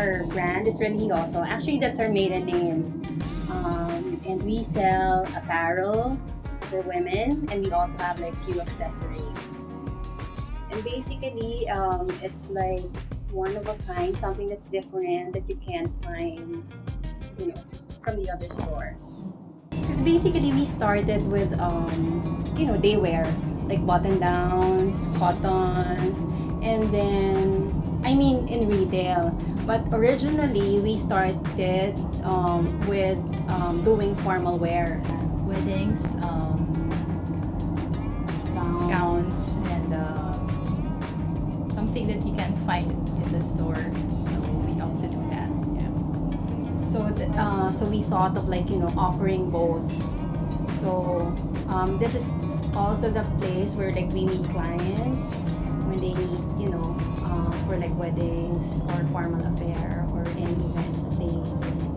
our brand is Religioso. Actually, that's our maiden name. Um, and we sell apparel for women, and we also have like few accessories. And basically, um, it's like one of a kind, something that's different that you can't find, you know, from the other stores. Because basically, we started with, um, you know, day wear, like button downs, cottons, and then, I mean, in retail. But originally, we started um, with um, doing formal wear. weddings, um, Gowns. and uh, something that you can find in the store. So we also do that. Yeah. So, th- uh, so we thought of like you know offering both. So um, this is also the place where like we meet clients when they need you know uh, for like weddings or formal affair or any event that they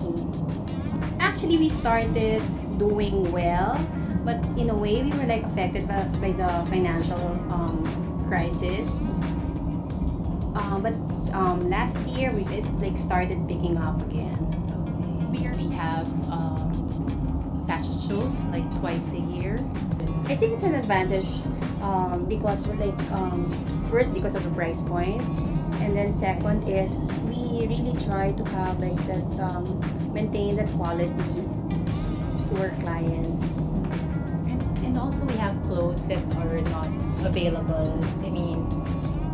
need. Actually, we started doing well, but in a way we were like affected by, by the financial um, crisis. Uh, but um, last year we did like started picking up again. We already have um, fashion shows like twice a year. I think it's an advantage um, because like um, first because of the price points, and then second is we really try to have like that um, maintain that quality to our clients. And, and also we have clothes that are not available. I mean,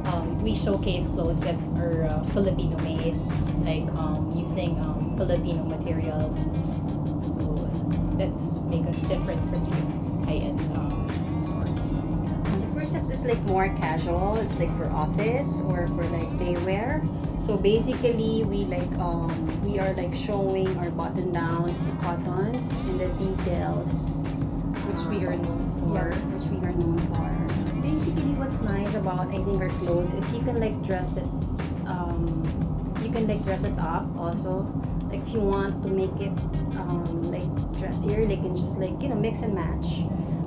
um, we showcase clothes that are uh, Filipino made, like um, using um, Filipino materials. So that's make us different from high-end um, like more casual. It's like for office or for like day wear. So basically, we like um we are like showing our button downs, the cottons, and the details, Which we are known for. yeah, which we are known for. Basically, what's nice about I think our clothes is you can like dress it. Um, you can like dress it up also. Like if you want to make it um, like dressier, they can just like you know mix and match.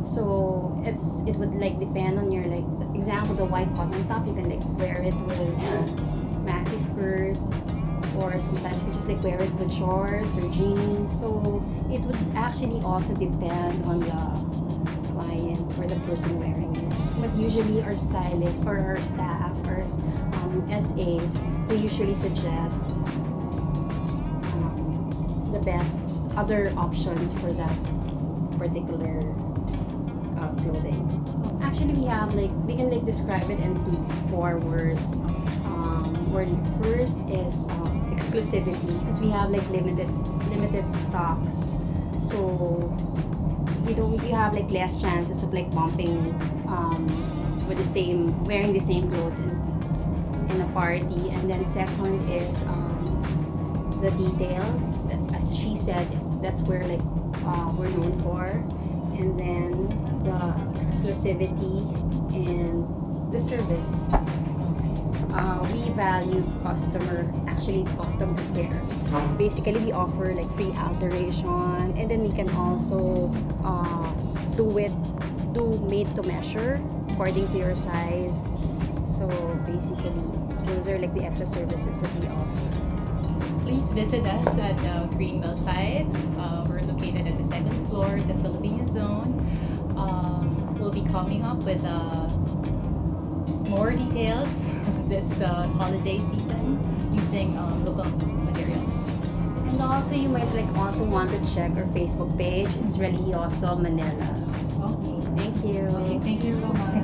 So it's it would like depend on your like example the white cotton top you can like wear it with maxi skirt or sometimes you just like wear it with shorts or jeans. So it would actually also depend on the client or the person wearing it. But usually our stylists or our staff or um, SAs they usually suggest um, the best other options for that particular uh, clothing. Actually, we have like we can like describe it into four words. Um, first is um, exclusivity because we have like limited limited stocks. So you know you have like less chances of like bumping um, with the same wearing the same clothes in, in a party. And then second is um, the details. As she said, that's where like uh, we're known for. And then the exclusivity and the service. Uh, we value customer, actually it's customer care. Basically, we offer like free alteration and then we can also uh, do it, do made to measure according to your size. So basically, those are like the extra services that we offer. Please visit us at uh, Greenbelt 5. Uh, we're located at the second floor, the Filipino Zone. Um, we'll be coming up with uh, more details this uh, holiday season using um, local materials. And also, you might like also want to check our Facebook page. It's Religioso Manila. Okay. Thank you. Okay, Thank you so much.